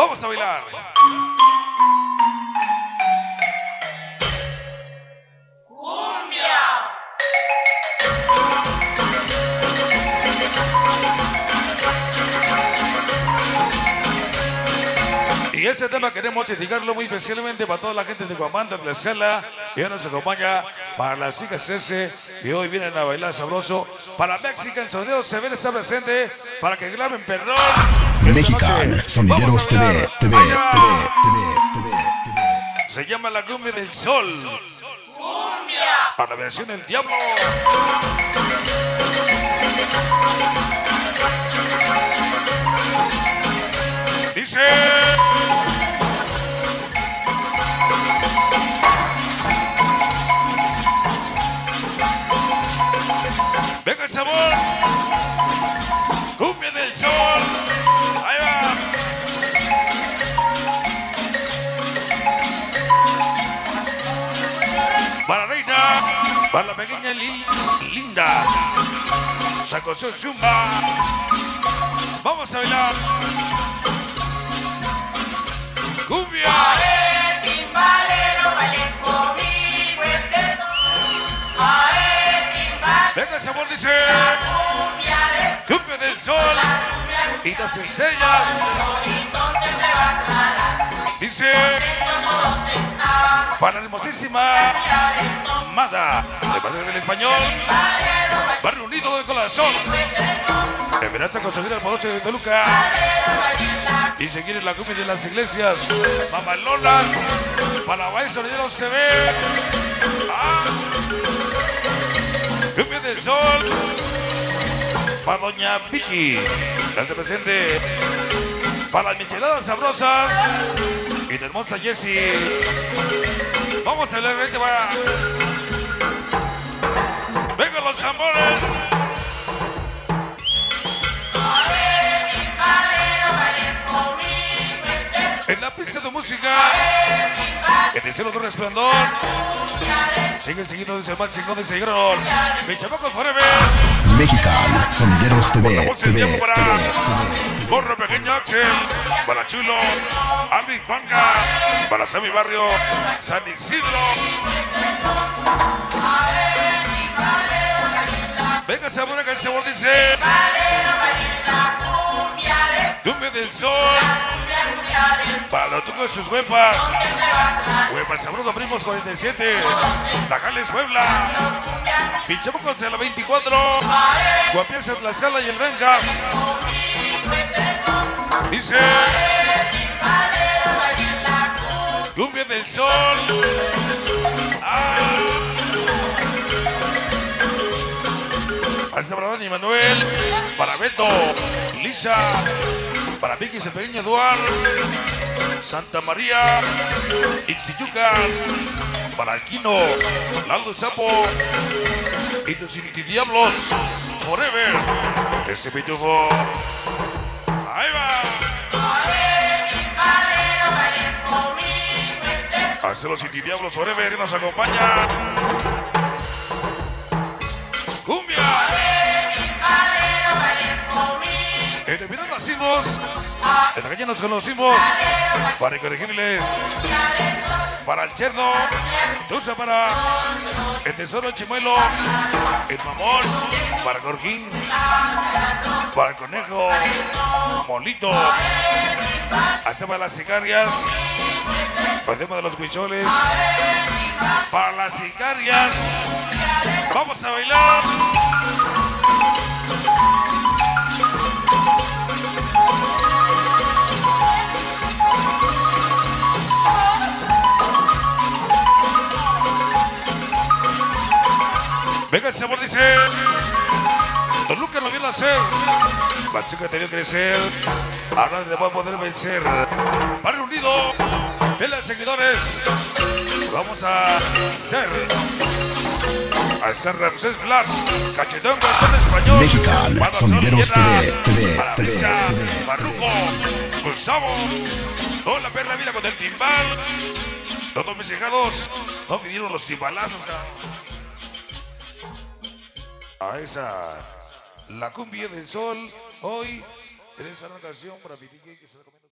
Vamos a bailar. Y ese tema queremos dedicarlo muy especialmente para toda la gente de Guamanta, Tlaxcala, que hoy nos acompaña, para las chicas ese, que hoy vienen a bailar sabroso, para Mexican Sonidos se ven está presente, para que graben perdón. Mexican. Sonideros TV. TV. TV, TV. Se llama La Cumbia del Sol. Para la versión del Diablo. Dice. Venga el sabor. Para la pequeña linda. Sacosó Zumba. Vamos a bailar. Cumbia. Ae, timbalero, baile conmigo este son. Ae, timbalero, Venga el sabor, dice. cumbia de Cumbia del sol. Y las estrellas. Dice. Para la hermosísima Mada. De Barrio del Español. Barrio Unido del Corazón. Deberás a conseguir el podoche de Toluca. Y seguir en la cumbia de las iglesias. Mamalonas. Para Baez Sonideros TV. Ah. Cumbia del Sol. Para Doña Vicky. La hace presente. Para las micheladas sabrosas. Y la hermosa Jessie. Vamos a hablar de va. Vengan los amores. En la pista de música. En el cielo de resplandor. Siguen siguiendo desde el mal chingón de Señor. Mi chamacos forever. Mexican Sonideros TV, del TV, tiempo para. Borro Pequeño Axel. Para Chulo. Alvin Juanca. Para Sammy Barrio. San Isidro. Venga, sabor, que el sabor dice. Cumbia del sol. De Para los tucos de sus huepas. a. Huepas sabroso primos 47. Tajales Puebla. Pinchamucos de la 24. Guapiaza Tlaxcala y el Vengas. Dice. Cumbia del sol. Ah. Para Manuel. Para Beto. Lisa. Para Vicky Pequeño Eduardo. Santa María, Ixiyuca, para Alquino, Lalo Sapo, y tus Diablos, Forever, ese pitufo. Ahí va, hace los Diablos Forever que nos acompañan. Cumbia, nacimos, en la calle nos conocimos, para corregirles, para el Cherno, Tusa para el Tesoro Chimuelo, el Mamón, para Gorgín, para el Conejo, Molito, hasta para las sicarias, para el tema de los huicholes, para las sicarias, vamos a bailar. Venga, ese amor dice. Don Lucas lo vio hacer. La chica tenía que crecer. Ahora le va a poder vencer. Barrio Unido. Fieles seguidores. Vamos a hacer. A hacer Ramsés Flash. Cachetón versión español. Mexican Para Sonideros TV, TV, Para Brisa. Barruco. Gustavo. Toda la vida con el timbal. Todos mis hijados. No pidieron los timbalazos, a esa la cumbia del sol hoy en esa ocasión para mi que se la comienza.